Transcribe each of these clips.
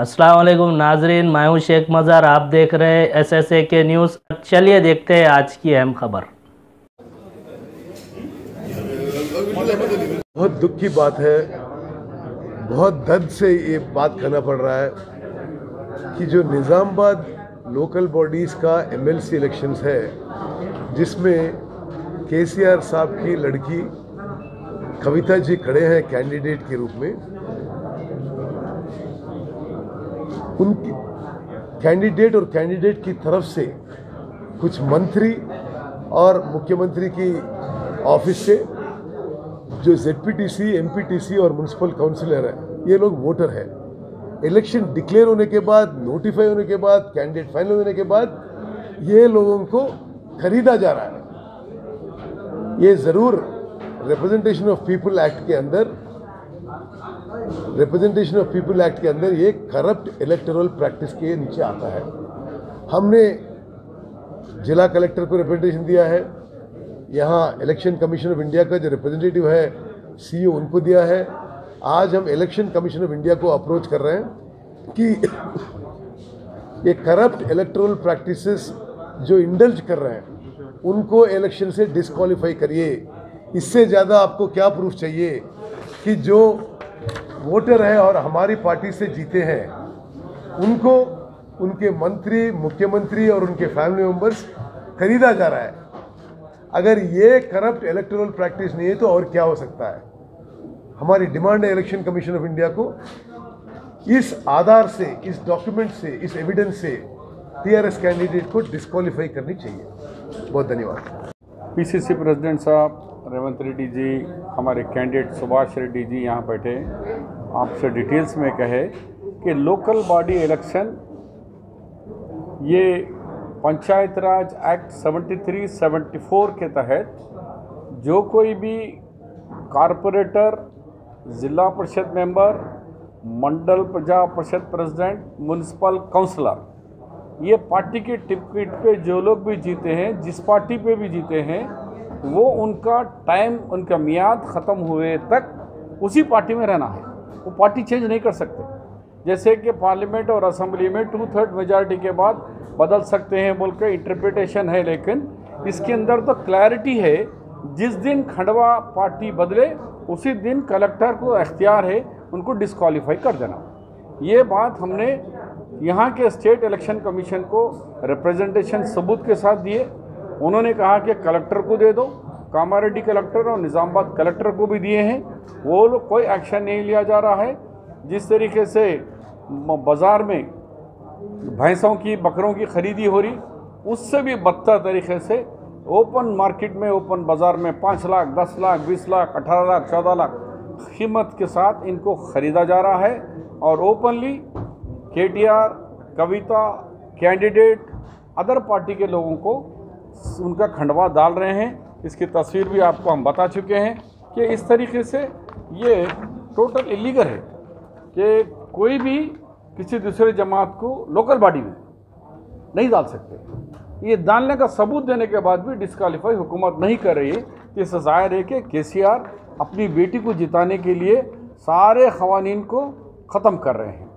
अस्सलाम वालेकुम नाजरीन मैं हूँ शेख मज़ार, आप देख रहे हैं एस एस ए के न्यूज़। चलिए देखते हैं आज की अहम खबर। बहुत दुख की बात है, बहुत दर्द से ये बात करना पड़ रहा है कि जो निज़ामबाद लोकल बॉडीज़ का एमएलसी इलेक्शंस है, जिसमें केसीआर साहब की लड़की कविता जी खड़े हैं कैंडिडेट के रूप में उनकी कैंडिडेट और कैंडिडेट की तरफ़ से कुछ मंत्री और मुख्यमंत्री की ऑफ़िस से जो जेडपीटीसी एमपीटीसी और म्यूनसिपल काउंसिलर है, ये लोग वोटर है। इलेक्शन डिक्लेयर होने के बाद नोटिफाई होने के बाद कैंडिडेट फाइनल होने के बाद, ये लोगों को खरीदा जा रहा है। ये ज़रूर रिप्रेजेंटेशन ऑफ़ पीपल एक्ट के अंदर रिप्रेजेंटेशन ऑफ़ पीपल एक्ट के अंदर ये करप्ट इलेक्टोरल प्रैक्टिस के नीचे आता है। हमने जिला कलेक्टर को रिप्रेजेंटेशन दिया है, यहाँ इलेक्शन कमीशन ऑफ़ इंडिया का जो रिप्रेजेंटेटिव है सीईओ उनको दिया है। आज हम इलेक्शन कमीशन ऑफ़ इंडिया को अप्रोच कर रहे हैं कि ये करप्ट इलेक्टोरल प्रैक्टिसेस जो इंडल्ज कर रहे हैं, उनको इलेक्शन से डिस्क्वालीफाई करिए। इससे ज़्यादा आपको क्या प्रूफ चाहिए कि जो वोटर है और हमारी पार्टी से जीते हैं। उनको, उनके मंत्री, मुख्यमंत्री और उनके फैमिली मेंबर्स खरीदा जा रहा है। अगर ये करप्ट इलेक्टोरल प्रैक्टिस नहीं है तो और क्या हो सकता है? हमारी डिमांड है इलेक्शन कमीशन ऑफ़ इंडिया को। इस आधार से, इस डॉक्यूमेंट से, इस एविडेंस से टीआरएस कैंडिडेट को डिस्क्वालीफाई करनी चाहिए। बहुत धन्यवाद। पीसीसी प्रेसिडेंट साहब रेवंत रेड्डी जी, हमारे कैंडिडेट सुभाष रेड्डी जी यहाँ बैठे आपसे डिटेल्स में कहे कि लोकल बॉडी इलेक्शन ये पंचायत राज एक्ट 73 74 के तहत जो कोई भी कारपोरेटर ज़िला परिषद member Mandal Praja Parishad president municipal councillor ये पार्टी के टिकट पे जो लोग भी जीते हैं, जिस पार्टी पे भी जीते हैं, वो उनका टाइम उनका मियाद ख़त्म हुए तक उसी पार्टी में रहना है। वो पार्टी चेंज नहीं कर सकते। जैसे कि पार्लियामेंट और असम्बली में टू थर्ड मेजॉरिटी के बाद बदल सकते हैं बोल के इंटरप्रिटेशन है, लेकिन इसके अंदर तो क्लैरिटी है। जिस दिन खंडवा पार्टी बदले, उसी दिन कलेक्टर को अख्तियार है, उनको डिस्कवालीफाई कर देना। ये बात हमने यहाँ के स्टेट इलेक्शन कमीशन को रिप्रेजेंटेशन सबूत के साथ दिए। उन्होंने कहा कि कलेक्टर को दे दो, कामारेड्डी कलेक्टर और निज़ामबाद कलेक्टर को भी दिए हैं। वो लोग कोई एक्शन नहीं लिया जा रहा है। जिस तरीके से बाज़ार में भैंसों की, बकरों की खरीदी हो रही, उससे भी बदतर तरीके से ओपन मार्केट में, ओपन बाज़ार में पाँच लाख, दस लाख, बीस लाख, अठारह लाख, चौदह लाख कीमत के साथ इनको ख़रीदा जा रहा है। और ओपनली के कविता, कैंडिडेट, अदर पार्टी के लोगों को उनका खंडवा डाल रहे हैं। इसकी तस्वीर भी आपको हम बता चुके हैं कि इस तरीके से ये टोटल इलीगल है कि कोई भी किसी दूसरे जमात को लोकल बॉडी में नहीं डाल सकते। ये डालने का सबूत देने के बाद भी डिस्कालीफाई हुकूमत नहीं कर रही है। इससे ज़ाहिर है कि के अपनी बेटी को जिताने के लिए सारे खवानीन को ख़त्म कर रहे हैं।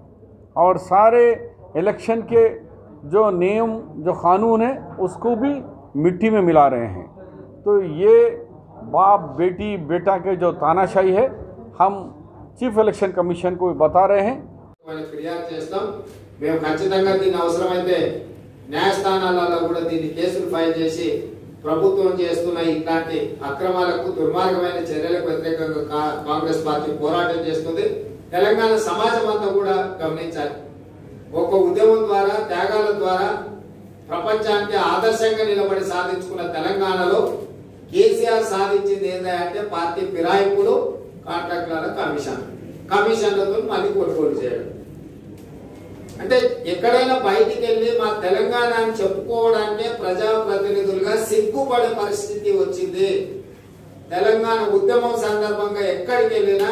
और सारे इलेक्शन के जो नियम, जो क़ानून है, उसको भी मिट्टी में मिला रहे हैं। तो ये बाप, बेटी, बेटा के जो तानाशाही है, हम चीफ इलेक्शन कमीशन को भी बता रहे हैं। मैं खचित दी अवसर न्यायस्था दी फैल प्रभु इला अक्रमार दुर्मार्गम चर्यक व्यतिरेक कांग्रेस पार्टी पोराटे తెలంగాణ సమాజం అంతా కూడా గమనించాలి. ఒక ఉద్యమం ద్వారా త్యాగాల ద్వారా ప్రపంచానికి ఆదర్శంగా నిలబడి సాధించుకున్న తెలంగాణలో కేసీఆర్ సాధించింది ఏంటంటే పార్టీ ఫిరాయింపులు కాంట్రాక్టర్ల కమిషన్. కమిషన్లతో మళ్ళీ కొనుగోలు చేయడం. అంటే ఎక్కడైనా బయటికి వెళ్ళి మా తెలంగాణ అని చెప్పుకోవడానికే ప్రజాప్రతినిధులుగా సిగ్గుపడే పరిస్థితి వచ్చింది. తెలంగాణ ఉద్యమం సందర్భంగా ఎక్కడికి వెళ్ళినా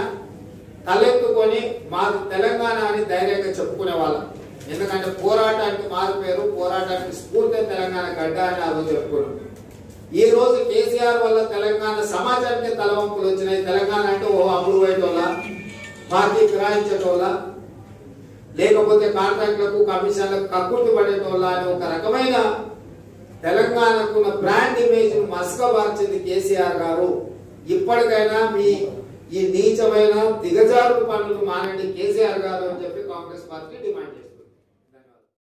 తలెత్తుకొని మాకు తెలంగాణ అని ధైర్యంగా చెప్పుకునే వాళ్ళం. ఎందుకంటే పోరాటానికి మారు పేరు పోరాటానికి స్ఫూర్తి తెలంగాణ గడ్డ అని ఆ రోజు చెప్పుకున్నాం. ఈ రోజు కేసీఆర్ వల్ల తెలంగాణ సమాజానికి తలవంపులు వచ్చినాయి. తెలంగాణ అంటే ఓ అమలు పోయేటోళ్ళ పార్టీ ఫిరాయించేటోళ్ళ లేకపోతే కాంట్రాక్టులకు కమిషన్లకు కక్కుర్తి పడేటోళ్ళ అని ఒక రకమైన తెలంగాణకు బ్రాండ్ ఇమేజ్ మస్కబార్చింది కేసీఆర్ గారు. ఇప్పటికైనా మీ ఈ నీచమైన దిగజారు పనులు మానండి కేసీఆర్ గారు అని చెప్పి కాంగ్రెస్ పార్టీ డిమాండ్ చేస్తుంది